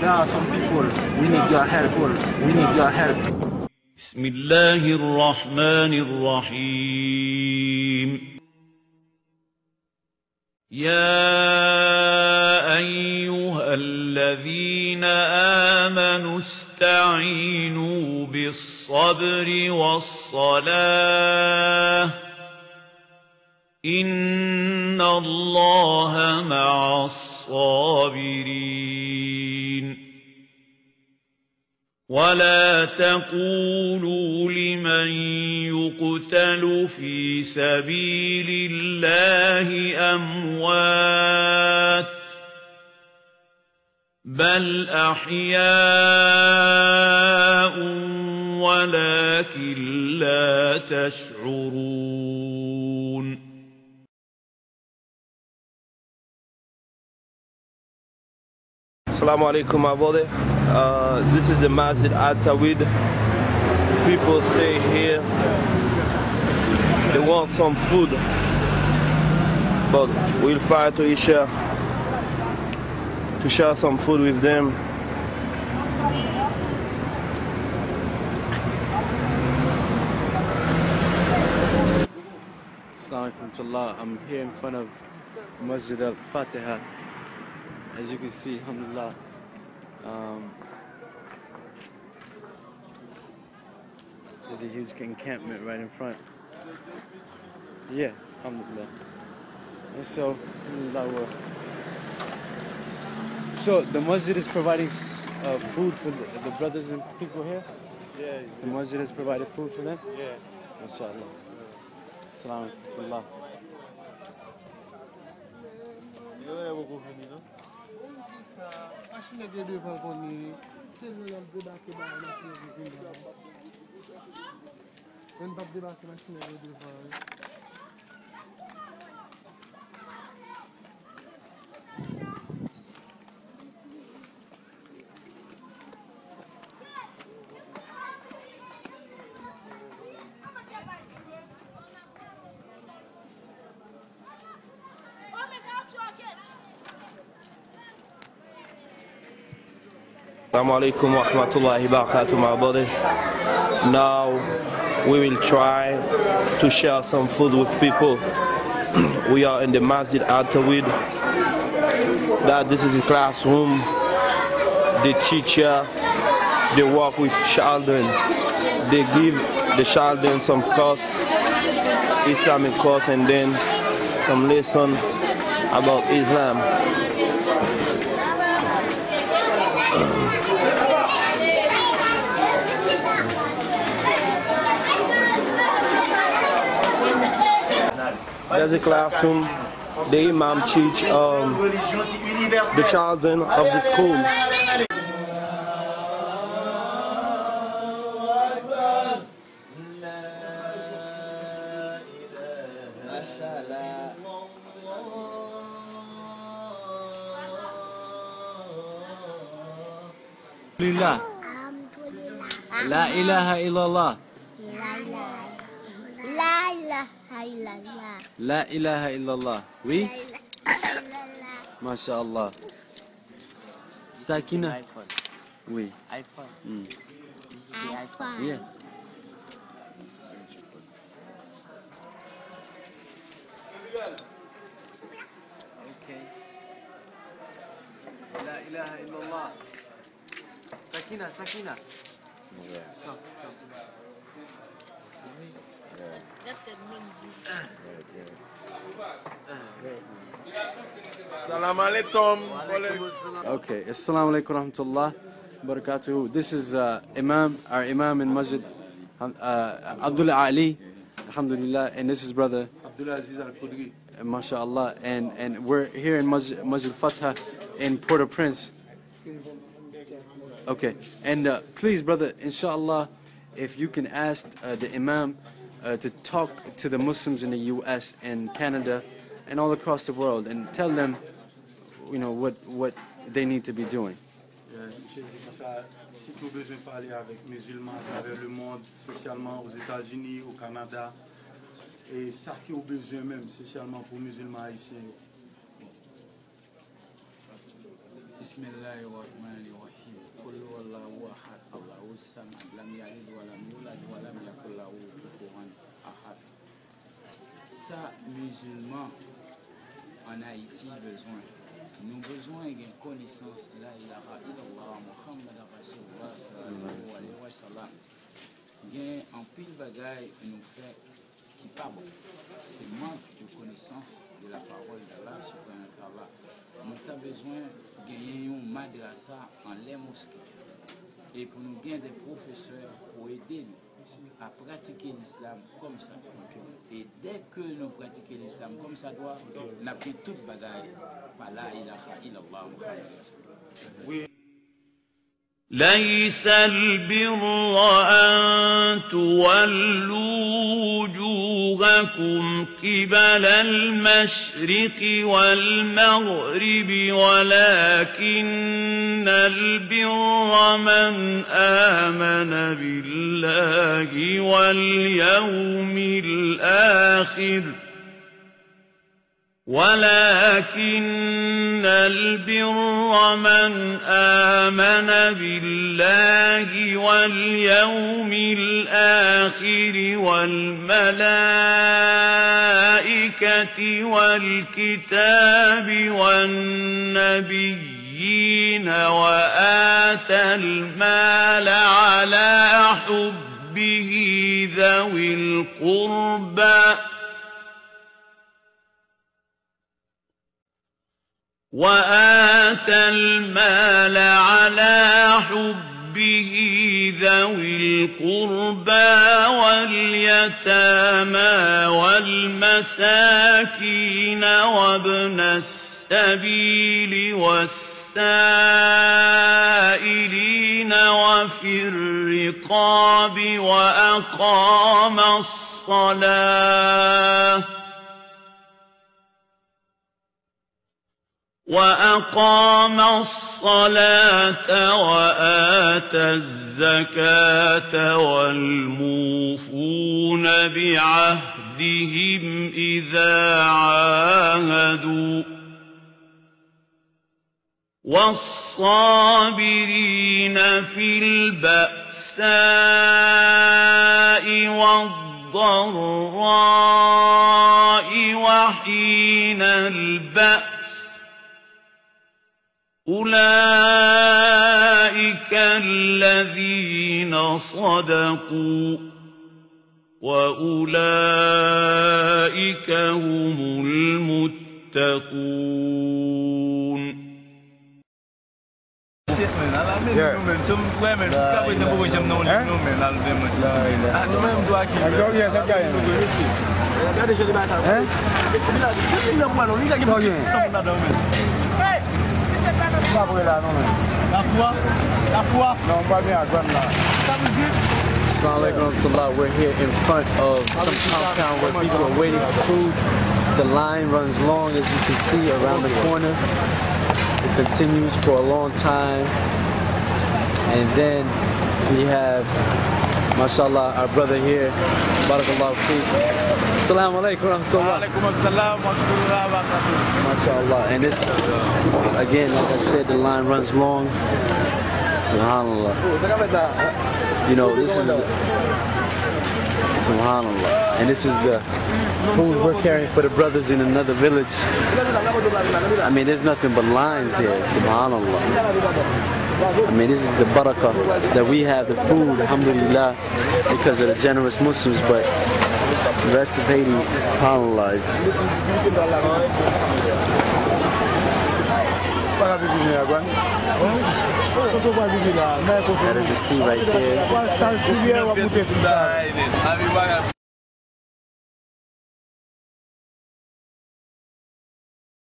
there are some people, we need your help, we need your help. بسم الله الرحمن الرحيم يا أيها الذين آمنوا استعينوا بالصبر والصلاة إن الله مع الصابرين ولا تقولوا لمن يقتل في سبيل الله أموات بل أحياء ولكن لا تشعرون Assalamu alaikum, brother. Uh, this is the Masjid Al Tawid. People stay here. They want some food, but we'll try to share to share some food with them. Assalamu alaikum I'm here in front of Masjid al Fatiha. As you can see, alhamdulillah. Um, there's a huge encampment right in front. Yeah, alhamdulillah. And so, alhamdulillah, so the masjid is providing uh, food for the, the brothers and people here? Yeah. The masjid has provided food for them? Yeah. MashaAllah. Assalamu alaikum. sa, achi nege devan koni, se nou yon debake ba yon achi nege devan. Yon bab debake achi nege devan. Assalamu alaikum wa rahmatullahi wa barakatuh, my brothers. Now we will try to share some food with people. we are in the Masjid Al Tawid. That this is the classroom. The teacher, they work with children. They give the children some course, Islamic course, and then some lesson about Islam. There's a classroom. The Imam teach um, the children of the school. Ilaha illallah. La لا إله إلا الله. وي؟ ما شاء الله. ساكنة؟ وي. آيفون. لا إله إلا الله. ساكنة ساكنة. yeah. come, come. Okay, Assalamu alaikum rahmatullah barakatuhu. This is uh, Imam, our Imam in Masjid, uh, Abdullah Ali, Alhamdulillah, and this is brother Abdullah Aziz Al Qudri. MashaAllah, and, and we're here in Masjid, Masjid Fatah in Port-au-Prince. Okay, and uh, please, brother, inshallah, if you can ask uh, the Imam uh, to talk to the Muslims in the U.S. and Canada and all across the world and tell them, you know, what, what they need to be doing. Euh, si besoin parler avec musulmans à travers le monde, spécialement aux États-Unis, au Canada, et ça qui besoin même, spécialement pour musulmans haïtiens. bismillahi rahmani ça en Haïti besoin. Nous besoin d'une connaissance. La pile bagaille nous fait qui pas bon. C'est manque de connaissance de la parole d'Allah subhanahu wa ta'ala. Nous avons besoin de gagner un madrasa en les mosquées. Et pour nous gagner des professeurs pour aider nous à pratiquer l'islam comme ça. Et dès que nous pratiquons l'islam comme ça doit, nous avons toute bagaille. Par la ilaha illallah Muhammad Rasulullah. ليس البر أن تولوا وجوهكم قبل المشرق والمغرب ولكن البر من آمن بالله واليوم الآخر ولكن البر من آمن بالله واليوم الآخر والملائكة والكتاب والنبيين وآتى المال على حبه ذوي القربى وآتى المال على حبه ذوي القربى واليتامى والمساكين وابن السبيل والسائلين وفي الرقاب وأقام الصلاة وأقام الصلاة وآتى الزكاة والموفون بعهدهم إذا عاهدوا والصابرين في البأساء والضراء وحين البأس أولئك الذين صدقوا وأولئك هم المتقون Yeah. Some women, just got with the boys, I'm known as women, I'll be much. I don't know, do I keep it? I go, yes, I got it. Regardez, je vais pas ça. Hein? Là, c'est une bonne, on dit ça qui me dit ça, on a dormi. Assalamu alaikum warahmatullah. We're here in front of some compound where people are waiting for food. The line runs long as you can see around the corner. It continues for a long time. And then we have, mashallah, our brother here, barakallahu feek. Assalamu alaikum warahmatullah. Mashallah. And this, again, like I said, the line runs long. Subhanallah. You know, this is Subhanallah. And this is the food we're carrying for the brothers in another village. I mean, there's nothing but lines here. Subhanallah. I mean, this is the barakah that we have the food, alhamdulillah, because of the generous Muslims, but the rest of Haiti, subhanallah, is that is the sea right there.